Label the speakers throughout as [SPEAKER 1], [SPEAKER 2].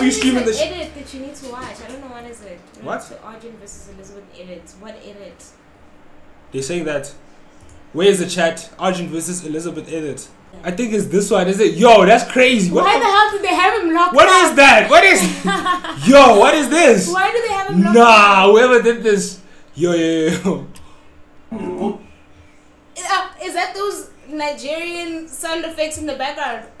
[SPEAKER 1] are you streaming the?
[SPEAKER 2] There's
[SPEAKER 1] Sh-
[SPEAKER 2] edit that you need to watch. I don't know what is it.
[SPEAKER 1] What?
[SPEAKER 2] To Arjun versus Elizabeth edit. What edit?
[SPEAKER 1] They're saying that. Where's the chat? Arjun versus Elizabeth edit. I think it's this one. Is it? Yo, that's crazy. What?
[SPEAKER 2] Why the hell did they have him locked
[SPEAKER 1] What
[SPEAKER 2] up?
[SPEAKER 1] is that? What is? Yo, what is this?
[SPEAKER 2] Why do they have him locked
[SPEAKER 1] Nah,
[SPEAKER 2] up?
[SPEAKER 1] whoever did this. Yo, yo, yo.
[SPEAKER 2] Uh, is that those Nigerian sound effects in the background?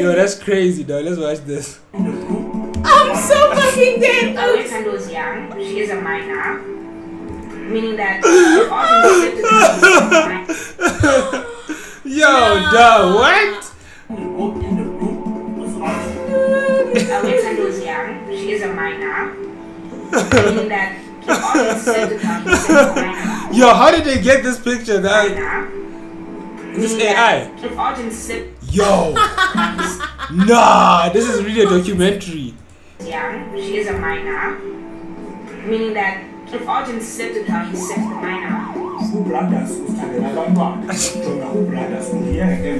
[SPEAKER 1] Yo, that's crazy, though. Let's watch this.
[SPEAKER 2] I'm so fucking dead.
[SPEAKER 3] Alexander was young. She is a minor. Meaning that she often said to the
[SPEAKER 1] Yo,
[SPEAKER 2] Nah.
[SPEAKER 1] duh, what?
[SPEAKER 3] Alexander was young. She is a minor. Meaning that she often said to her, he's a minor.
[SPEAKER 1] Yo, how did they get this picture, dog?
[SPEAKER 3] Minor.
[SPEAKER 1] This
[SPEAKER 3] Meaning
[SPEAKER 1] AI.
[SPEAKER 3] that If Arjun said
[SPEAKER 1] Yo, nah, this is really a documentary.
[SPEAKER 3] young, she is a minor. Meaning that if Arjun said to her, he said to the minor.
[SPEAKER 4] ubrothers usithandela abantwana jonga ubrothers undiyeke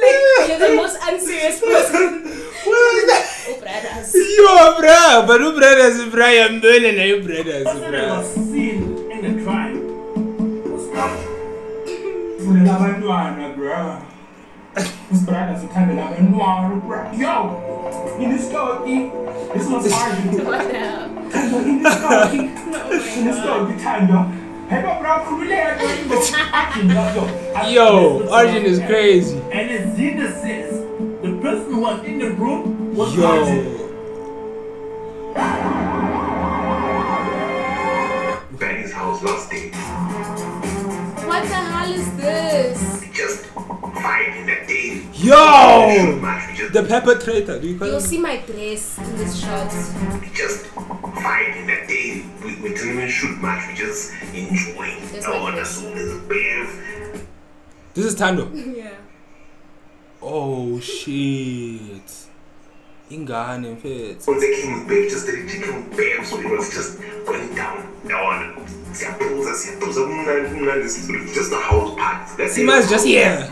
[SPEAKER 2] like, you're the most unserious person.
[SPEAKER 1] What is that?
[SPEAKER 2] Oh, brothers.
[SPEAKER 1] Yo, bro, but who brothers, bro? I'm doing it, you brothers,
[SPEAKER 4] was
[SPEAKER 1] bro.
[SPEAKER 4] seen in the crime was fundela abantwana bro usibrothers uthandela abantwana bro yo in the story this was argument
[SPEAKER 2] What the hell?
[SPEAKER 4] In the story in the story Thando Hey, bro, khululeka yo.
[SPEAKER 1] Yo, Arjun is crazy.
[SPEAKER 4] And as Zina says, the person who was in the room was Arjun.
[SPEAKER 1] Yo.
[SPEAKER 5] Benny's
[SPEAKER 1] Yo!
[SPEAKER 5] Match. We just,
[SPEAKER 1] The perpetrator. do you call
[SPEAKER 2] You'll
[SPEAKER 1] him?
[SPEAKER 2] see my dress in this shot.
[SPEAKER 5] we just fight in the day. We, we didn't even shoot much. We just enjoy.
[SPEAKER 2] That's
[SPEAKER 5] No
[SPEAKER 2] what
[SPEAKER 5] one
[SPEAKER 2] it
[SPEAKER 5] as
[SPEAKER 2] is.
[SPEAKER 5] soon bears.
[SPEAKER 1] This is Tando.
[SPEAKER 2] Yeah.
[SPEAKER 1] Oh, shit. Ingane mfethu.
[SPEAKER 5] When they came with babes, just the chicken babes, uh, it was just going down. No one. Siyaphuza, siyaphuza, kumnandi, kumnandi, it's just a house party. That's it.
[SPEAKER 1] Sima's just here.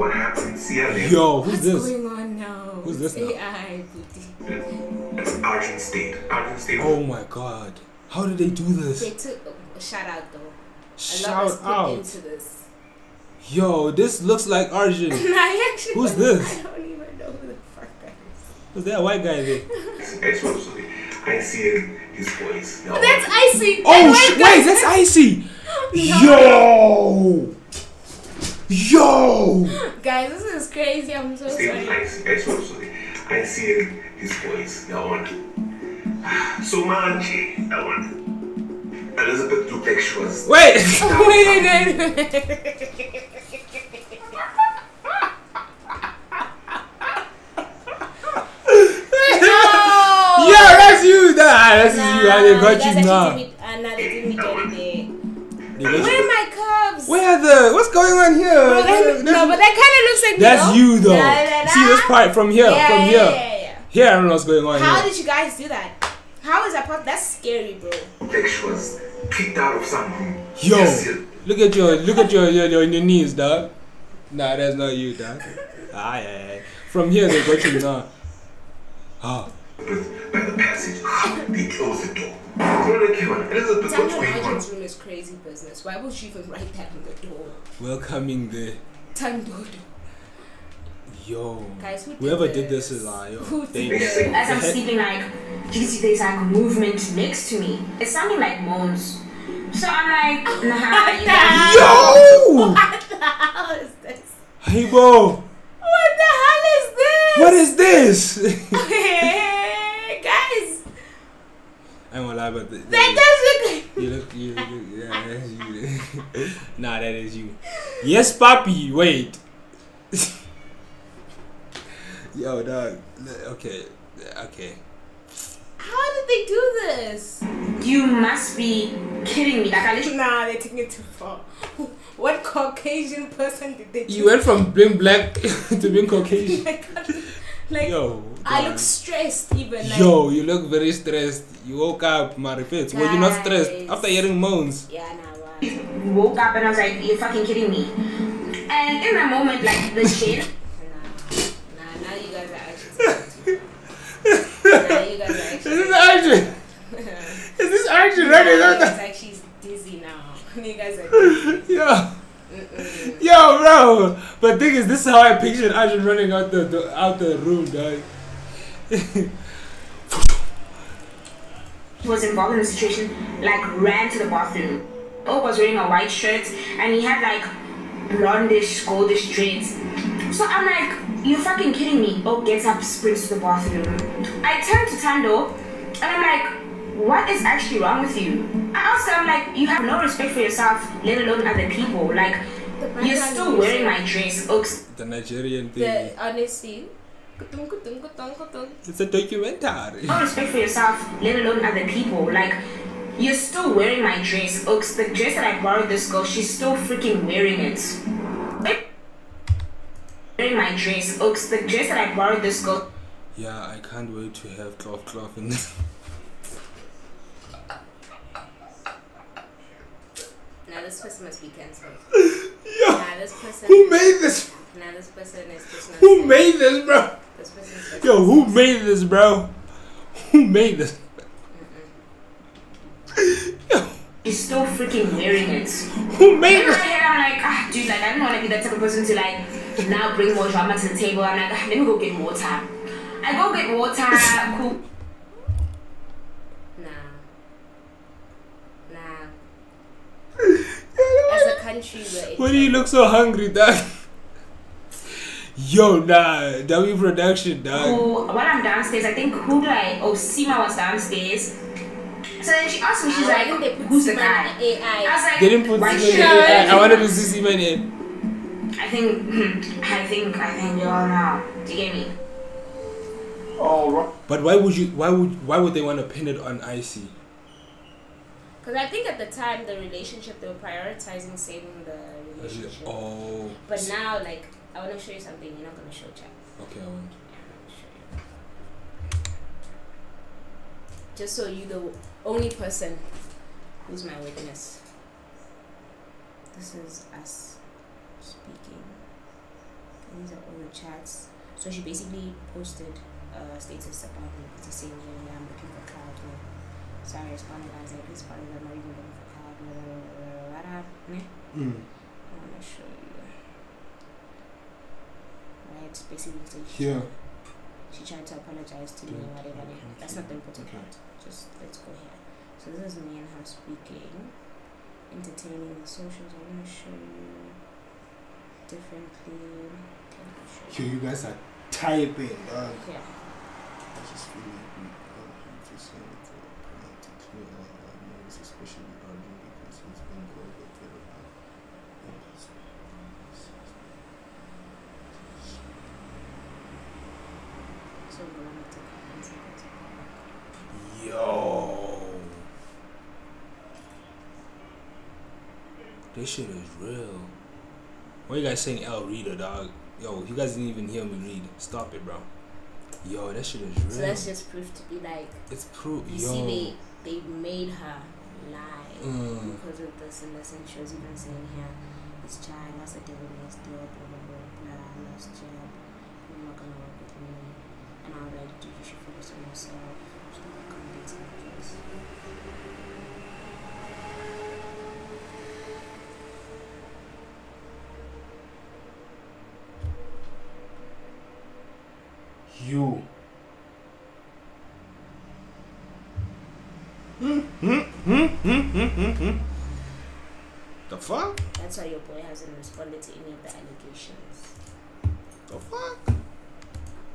[SPEAKER 5] I don't know what happened. See, I
[SPEAKER 1] Yo, who's
[SPEAKER 2] What's
[SPEAKER 1] this?
[SPEAKER 2] going on now?
[SPEAKER 1] Who's this now?
[SPEAKER 2] AI booty.
[SPEAKER 5] It's Argent State. Argent State.
[SPEAKER 1] Oh my god. How did they do this?
[SPEAKER 2] They took a shout out though. A lot was
[SPEAKER 1] Shout
[SPEAKER 2] put
[SPEAKER 1] out.
[SPEAKER 2] into this.
[SPEAKER 1] Yo, this looks like Arjun.
[SPEAKER 2] I actually
[SPEAKER 1] Who's this?
[SPEAKER 2] I don't even know who the fuck that is.
[SPEAKER 1] Was there a white guy there?
[SPEAKER 5] It's sorry. I see his voice. No.
[SPEAKER 2] That's icy.
[SPEAKER 1] Oh,
[SPEAKER 2] That
[SPEAKER 1] sh- wait, that's Icy. Yo! Yo!
[SPEAKER 2] Guys, this is crazy. I'm so
[SPEAKER 5] Same
[SPEAKER 2] sorry.
[SPEAKER 5] place. It's sorry. I see his voice. No one. So manchi. No one. Elizabeth Duplex she was.
[SPEAKER 1] Wait!
[SPEAKER 2] wait, wait, wait. No!
[SPEAKER 1] Yo, that's you! Nah, that's
[SPEAKER 2] Nah,
[SPEAKER 1] you. I they
[SPEAKER 2] you
[SPEAKER 1] got you now.
[SPEAKER 2] Cubs?
[SPEAKER 1] Where are the. What's going on here?
[SPEAKER 2] Bro, that, no, but that kind of looks like me,
[SPEAKER 1] That's
[SPEAKER 2] though.
[SPEAKER 1] you though.
[SPEAKER 2] Da, da, da.
[SPEAKER 1] See this part from here,
[SPEAKER 2] Yeah,
[SPEAKER 1] from
[SPEAKER 2] yeah,
[SPEAKER 1] here.
[SPEAKER 2] yeah, yeah,
[SPEAKER 1] Here, I don't know what's going on
[SPEAKER 2] yeah. How
[SPEAKER 1] here.
[SPEAKER 2] did you guys do that? How is that possible? That's scary, bro.
[SPEAKER 5] Duplex was kicked out of some room.
[SPEAKER 1] Yo,
[SPEAKER 5] Yes,
[SPEAKER 1] look at your, look at your, your, your, your knees, dog. Nah, that's not you, dog. Ah, yeah, yeah. From here, they got you now. Ah.
[SPEAKER 5] With, by the passage, they closed the door. So they came on. Elizabeth,
[SPEAKER 2] Daniel
[SPEAKER 5] what's going on?
[SPEAKER 2] Arjun's room is crazy business. Why would you even write that on the door?
[SPEAKER 1] Welcoming the.
[SPEAKER 2] Tandodo.
[SPEAKER 1] Yo.
[SPEAKER 2] Guys, who did
[SPEAKER 1] Whoever
[SPEAKER 2] this?
[SPEAKER 1] did this is like, yo.
[SPEAKER 2] Who did this?
[SPEAKER 3] As I'm sleeping, like, do you there's like movement next to me? It's sounding like moans. So I'm like, nah, you guys.
[SPEAKER 1] Yo!
[SPEAKER 2] What the hell is this?
[SPEAKER 1] Hey, bro.
[SPEAKER 2] What the hell is this?
[SPEAKER 1] What is this?
[SPEAKER 2] Hey, guys,
[SPEAKER 1] I ain't gonna lie about this.
[SPEAKER 2] that does look like.
[SPEAKER 1] You look, you look, yeah, that's you. nah, that is you. Yes, papi. Wait. Yo, dog. Okay, okay.
[SPEAKER 2] How did they do this?
[SPEAKER 3] You must be kidding me. Like, I literally.
[SPEAKER 2] Nah, they're taking it too far. What Caucasian person did they?
[SPEAKER 1] You went from being black to being Caucasian.
[SPEAKER 2] Like,
[SPEAKER 1] yo,
[SPEAKER 2] I look stressed even. Like,
[SPEAKER 1] yo, you look very stressed. You woke up, Marifit. Were well, you not stressed after hearing moans?
[SPEAKER 2] Yeah, nah, wow.
[SPEAKER 3] woke up and I was like, you're fucking kidding me. And in that moment, like, the shit.
[SPEAKER 1] nah,
[SPEAKER 2] nah, now you guys are actually. now you guys are actually.
[SPEAKER 1] Is this Is this
[SPEAKER 2] Arjun?
[SPEAKER 1] Right?
[SPEAKER 2] Nah,
[SPEAKER 1] you
[SPEAKER 2] guys actually dizzy now. you guys are dizzy.
[SPEAKER 1] Yo. Mm-mm. Yo, bro. But thing is, this is how I pictured Arjun running out the, the out the room, dog.
[SPEAKER 3] he was involved in the situation, like ran to the bathroom. Oh was wearing a white shirt and he had like blondish, goldish dreads. So I'm like, you're fucking kidding me? Oh gets up, sprints to the bathroom. I turn to Tando and I'm like, what is actually wrong with you? I her, I'm like, you have no respect for yourself, let alone other people. Like, you're still wearing my dress. Oops.
[SPEAKER 1] The Nigerian thing.
[SPEAKER 2] The honestly.
[SPEAKER 1] It's a documentary.
[SPEAKER 3] no respect for yourself, let alone other people. Like, you're still wearing my dress. Ooks, the dress that I borrowed this girl, she's still freaking wearing it. Wearing my dress. Ooks, the dress that I borrowed this girl,
[SPEAKER 1] Yeah, I can't wait to have cloth cloth in this.
[SPEAKER 2] Now this person must be cancelled.
[SPEAKER 1] Yo,
[SPEAKER 2] Nah, this person.
[SPEAKER 1] who made this?
[SPEAKER 2] Nah, this person is just.
[SPEAKER 1] Who
[SPEAKER 2] safe.
[SPEAKER 1] made this, bro?
[SPEAKER 2] This person is just
[SPEAKER 1] Yo, who
[SPEAKER 2] safe.
[SPEAKER 1] made this, bro? Who made this?
[SPEAKER 3] she's still freaking wearing it.
[SPEAKER 1] Who made
[SPEAKER 3] In my
[SPEAKER 1] this?
[SPEAKER 3] head, I'm like, ah, dude, like, I don't want to be that type of person to, like, now bring more drama to the table. I'm like, ah, let me go get water. I go get water, cool.
[SPEAKER 2] Nah. Nah. As a country, we're
[SPEAKER 1] Why do you look so hungry, dog? Yo, nah, W production, dog.
[SPEAKER 3] who while I'm downstairs, I think who do I oh Sima was downstairs. So then she asked me, she's
[SPEAKER 2] Why
[SPEAKER 3] like,
[SPEAKER 2] didn't they put
[SPEAKER 3] who's the guy?
[SPEAKER 2] AI?
[SPEAKER 3] I was like,
[SPEAKER 1] They didn't put
[SPEAKER 3] why
[SPEAKER 1] Seaman in
[SPEAKER 3] should
[SPEAKER 1] it.
[SPEAKER 3] I?
[SPEAKER 1] I, I wanted to see Seaman in.
[SPEAKER 3] Hmm, I think I think I think you all know. Do you get me?
[SPEAKER 4] All right.
[SPEAKER 1] But why would you? Why would? Why would they want to pin it on Icy?
[SPEAKER 2] Because I think at the time, the relationship, they were prioritizing saving the relationship.
[SPEAKER 1] Oh.
[SPEAKER 2] But now, like, I want to show you something you're not going to show chat.
[SPEAKER 1] Okay, I want.
[SPEAKER 2] Just so you the only person who's my witness. This is us speaking. And these are all the chats. So she basically posted a status about me saying, yeah, yeah, I'm looking for cloud. Yeah. I responded, I was like, this part of them are even looking for cloud. Blah, blah, blah, blah, blah, blah.
[SPEAKER 1] Mm.
[SPEAKER 2] I want to show you. Right, basically, so she,
[SPEAKER 1] Here.
[SPEAKER 2] she tried to apologize to me or whatever. That's not the important
[SPEAKER 1] Okay.
[SPEAKER 2] part. Just let's go here. So this is me and her speaking, entertaining the socials. I want to show you differently. Okay, you.
[SPEAKER 1] you guys are typing, dog.
[SPEAKER 2] Okay.
[SPEAKER 6] I just feel like we all have to say it to to clear all our names, especially Arjun, because he's been called a pedophile. And he's-
[SPEAKER 2] So gonna take one second.
[SPEAKER 1] Yo. This shit is real. Why you guys saying L reader, dog? Yo, you guys didn't even hear me read. Stop it, bro. Yo, that shit is real.
[SPEAKER 2] So that's just proof to be like,
[SPEAKER 1] it's proof.
[SPEAKER 2] you
[SPEAKER 1] Yo.
[SPEAKER 2] see, they they made her lie.
[SPEAKER 1] Mm.
[SPEAKER 2] because of this and this and she was even saying here this child lost a devil his deal blah blah blah blah lost job you're not gonna work with me and I was like dude you should focus on yourself stop accommodating others
[SPEAKER 1] You. Hmm? Hmm? Hmm? The fuck?
[SPEAKER 2] That's why your boy hasn't responded to any of the allegations.
[SPEAKER 1] The fuck?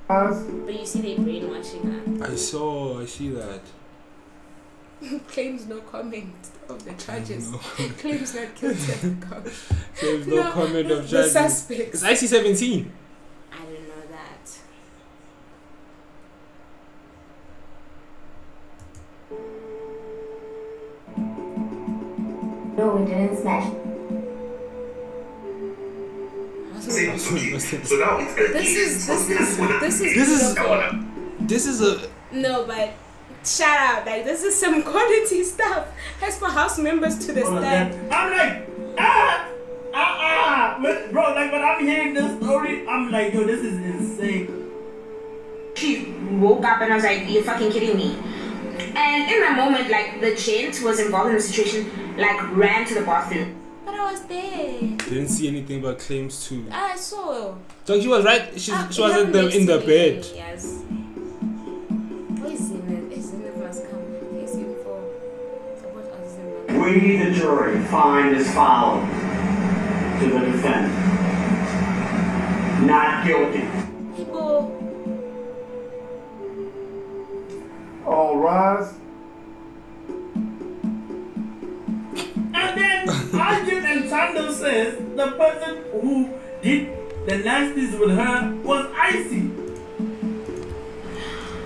[SPEAKER 2] But you see, they brainwashing her.
[SPEAKER 1] I saw, I see that.
[SPEAKER 2] Claims no comment of the charges.
[SPEAKER 1] No.
[SPEAKER 2] Claims not guilty
[SPEAKER 1] Claims no,
[SPEAKER 2] no
[SPEAKER 1] comment of
[SPEAKER 2] charges.
[SPEAKER 1] The
[SPEAKER 2] suspects.
[SPEAKER 1] It's IC
[SPEAKER 2] 17.
[SPEAKER 7] No, we didn't smash.
[SPEAKER 5] Same to me. So now it's
[SPEAKER 2] this is this is this is
[SPEAKER 1] This is- This is a.
[SPEAKER 2] No, but shout out. Like this is some quality stuff. As for house members to the
[SPEAKER 4] All of
[SPEAKER 2] stand.
[SPEAKER 4] I'm like, ah, ah, ah. But, bro, like when I'm hearing this story, I'm like, yo, this is insane.
[SPEAKER 3] She woke up and I was like, you're fucking kidding me. And in that moment, like the gent was involved in the situation, like ran to the bathroom.
[SPEAKER 2] But I was there.
[SPEAKER 1] Didn't see anything but claims too.
[SPEAKER 2] I saw.
[SPEAKER 1] So she was right. She,
[SPEAKER 2] Ah,
[SPEAKER 1] she was in the in the
[SPEAKER 2] to me,
[SPEAKER 1] bed.
[SPEAKER 2] Yes. Where is Zenith? Is Zenith must come. He's in for support us Zenith.
[SPEAKER 7] We, the jury, find as follows to the defendant. Not guilty. Rise.
[SPEAKER 4] And then Arjun and Sandal says the person who did the nasties with her was Icy.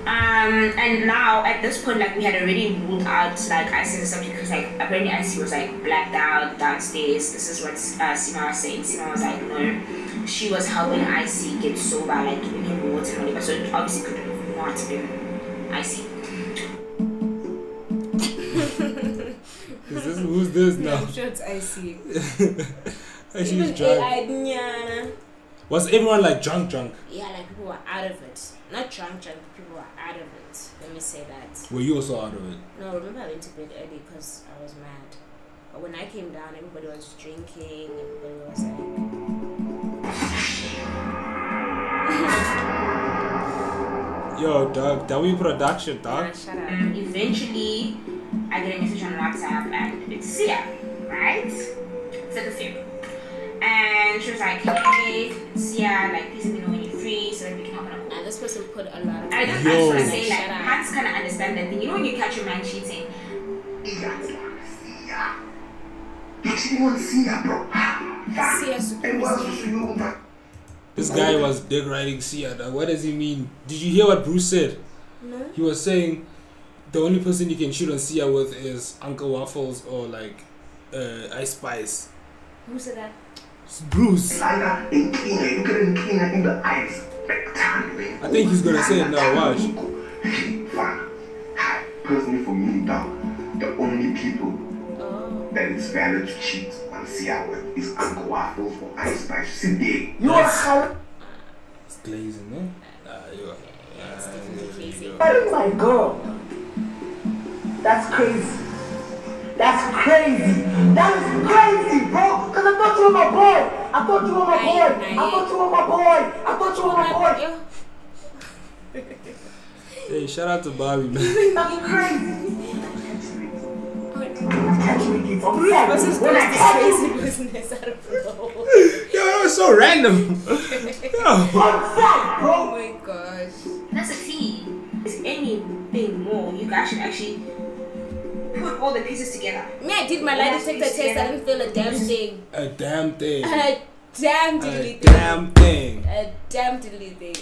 [SPEAKER 3] Um, and now at this point, like we had already ruled out like Icy the subject because like apparently Icy was like blacked out downstairs. This is what uh, Sima was saying. Sima was like, no, she was helping Icy get sober, like giving him water and whatever. So it obviously could not have been Icy.
[SPEAKER 1] Is this, who's this
[SPEAKER 2] No,
[SPEAKER 1] now?
[SPEAKER 2] I'm sure it's icy.
[SPEAKER 1] She's
[SPEAKER 2] Even
[SPEAKER 1] drunk. Was everyone like drunk, drunk?
[SPEAKER 2] Yeah, like people were out of it. Not drunk, drunk. People were out of it. Let me say that.
[SPEAKER 1] Were you also out of it?
[SPEAKER 2] No, remember I went to bed early because I was mad. But when I came down, everybody was drinking. Everybody was like,
[SPEAKER 1] Yo, dog. that W production,
[SPEAKER 2] "Nah,
[SPEAKER 1] dog.
[SPEAKER 2] shut up."
[SPEAKER 3] Eventually, I get a message on WhatsApp and it's Sia, right? It's like a few. And she was like, hey, it's Sia, like, please let me know when you're free so that we can hop on a call.
[SPEAKER 2] And this person put a lot of.
[SPEAKER 3] I just, I
[SPEAKER 1] Yo.
[SPEAKER 3] just want to say, like,
[SPEAKER 2] Shut up.
[SPEAKER 3] Kind of understand that thing. You know when you catch your man cheating?
[SPEAKER 5] You cheating on Sia, bro.
[SPEAKER 2] Sia
[SPEAKER 5] And what else
[SPEAKER 2] supremacy.
[SPEAKER 5] do you know about
[SPEAKER 1] This guy was dick riding Sia. What does he mean? Did you hear what Bruce said?
[SPEAKER 2] No.
[SPEAKER 1] He was saying the only person you can shoot on Sia with is Uncle Waffles or like uh, Ice Spice.
[SPEAKER 2] Who said that?
[SPEAKER 1] It's Bruce.
[SPEAKER 5] Lila in Kenya? You get in Kenya in the eyes. Big time, man.
[SPEAKER 1] I think he's gonna say it now, watch.
[SPEAKER 5] Okay, fine. Hi. Personally, for me, dog, the only people
[SPEAKER 2] Oh.
[SPEAKER 5] that it's valid to cheat on Sia with is Uncle Waffles or Ice Spice. See there.
[SPEAKER 7] You are calling
[SPEAKER 1] It's glazing, no? Uh, you
[SPEAKER 2] It's definitely crazy.
[SPEAKER 7] my girl. That's crazy. That's crazy. That is crazy, bro. Because I thought you were my boy. I thought you were my boy. I thought you were my boy. I thought you were my boy.
[SPEAKER 1] Hey, shout out to Bobby, man.
[SPEAKER 7] That's crazy. Catch me. I'm
[SPEAKER 2] What's
[SPEAKER 7] When I catch you,
[SPEAKER 2] crazy business out?
[SPEAKER 1] Yo, that was so random. Yo.
[SPEAKER 3] Put all the pieces together.
[SPEAKER 2] Me, I did my lie detector test. I didn't feel a damn thing.
[SPEAKER 1] A damn thing.
[SPEAKER 2] A damn
[SPEAKER 1] A
[SPEAKER 2] diddly thing.
[SPEAKER 1] damn thing.
[SPEAKER 2] A damn diddly thing.